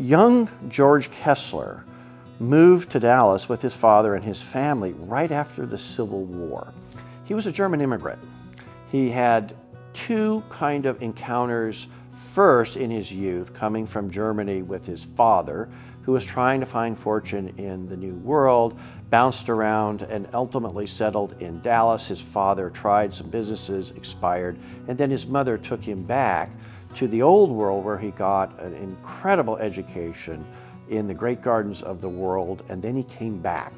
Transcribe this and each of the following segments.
Young George Kessler moved to Dallas with his father and his family right after the Civil War. He was a German immigrant. He had two kind of encounters first in his youth coming from Germany with his father who was trying to find fortune in the new world, bounced around and ultimately settled in Dallas. His father tried some businesses, expired, and then his mother took him back to the old world where he got an incredible education in the great gardens of the world, and then he came back.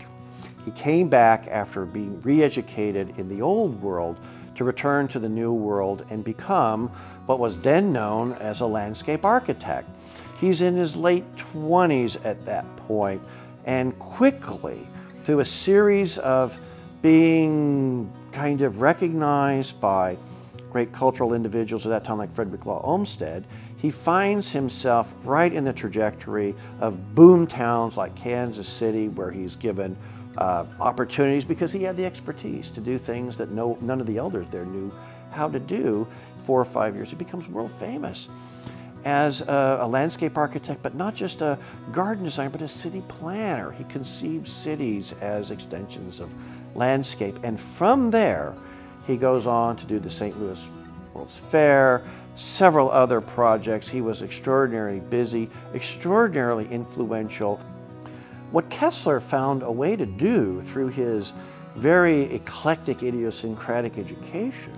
He came back after being re-educated in the old world to return to the new world and become what was then known as a landscape architect. He's in his late 20s at that point and quickly, through a series of being kind of recognized by great cultural individuals at that time like Frederick Law Olmsted, he finds himself right in the trajectory of boom towns like Kansas City where he's given uh, opportunities because he had the expertise to do things that no, none of the elders there knew how to do. Four or five years, he becomes world famous as a, a, landscape architect, but not just a garden designer, but a city planner. He conceives cities as extensions of landscape. And from there, he goes on to do the St. Louis World's Fair, several other projects. He was extraordinarily busy, extraordinarily influential. What Kessler found a way to do through his very eclectic, idiosyncratic education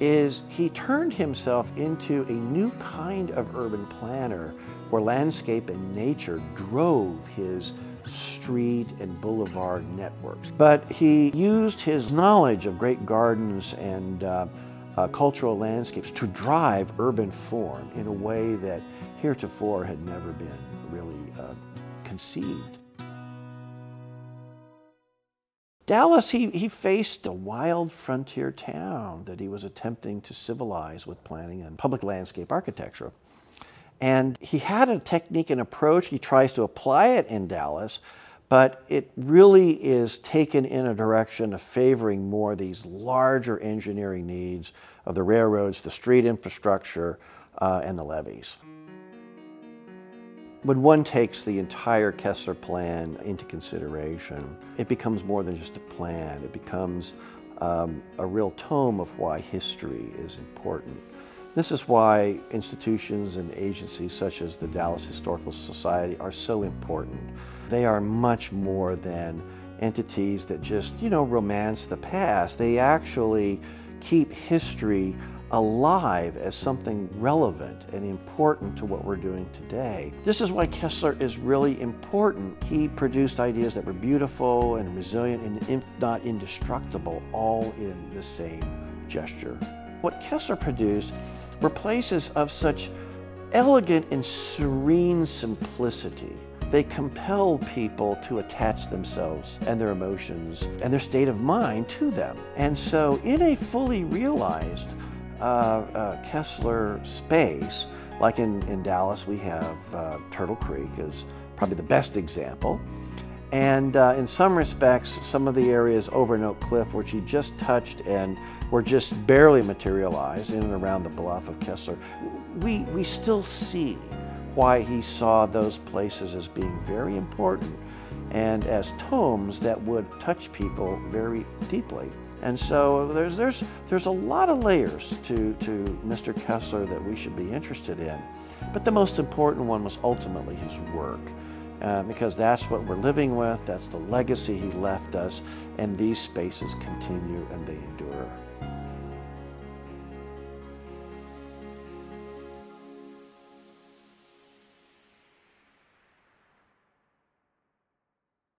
is he turned himself into a new kind of urban planner where landscape and nature drove his street and boulevard networks. But he used his knowledge of great gardens and uh, uh, cultural landscapes to drive urban form in a way that heretofore had never been really uh, conceived. Dallas, he, he faced a wild frontier town that he was attempting to civilize with planning and public landscape architecture. And he had a technique and approach. He tries to apply it in Dallas, but it really is taken in a direction of favoring more these larger engineering needs of the railroads, the street infrastructure, uh, and the levees. When one takes the entire Kessler plan into consideration, it becomes more than just a plan. It becomes um, a real tome of why history is important. This is why institutions and agencies such as the Dallas Historical Society are so important. They are much more than entities that just, you know, romance the past. They actually keep history alive as something relevant and important to what we're doing today. This is why Kessler is really important. He produced ideas that were beautiful and resilient and if not indestructible, all in the same gesture. What Kessler produced were places of such elegant and serene simplicity they compel people to attach themselves and their emotions and their state of mind to them. And so in a fully realized uh, uh, Kessler space, like in, in Dallas, we have uh, Turtle Creek is probably the best example. And uh, in some respects, some of the areas over Oak Cliff, which he just touched and were just barely materialized in and around the bluff of Kessler, we, we still see why he saw those places as being very important and as tomes that would touch people very deeply. And so there's, there's, there's a lot of layers to, to Mr. Kessler that we should be interested in. But the most important one was ultimately his work. Uh, because that's what we're living with, that's the legacy he left us, and these spaces continue and they endure.